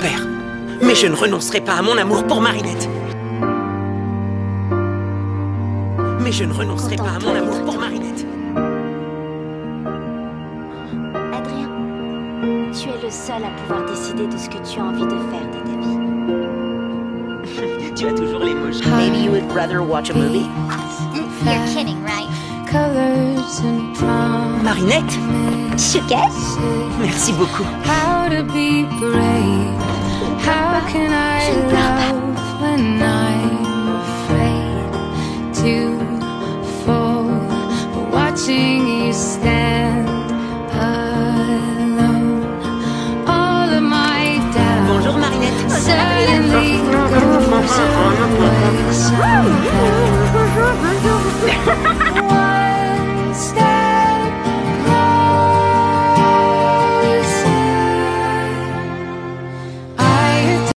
père. Mais je ne renoncerai pas à mon amour pour Marinette. Mais je ne renoncerai pas à mon amour pour Marinette. Adrien, tu es le seul à pouvoir décider de ce que tu as envie de faire de ta vie. tu as toujours les mots. Maybe you would rather watch a movie? You're kidding, right? colors and promise. Marinette? Je guess? Merci beaucoup. Fall? But watching you stand alone, all of my doubts Bonjour suddenly goes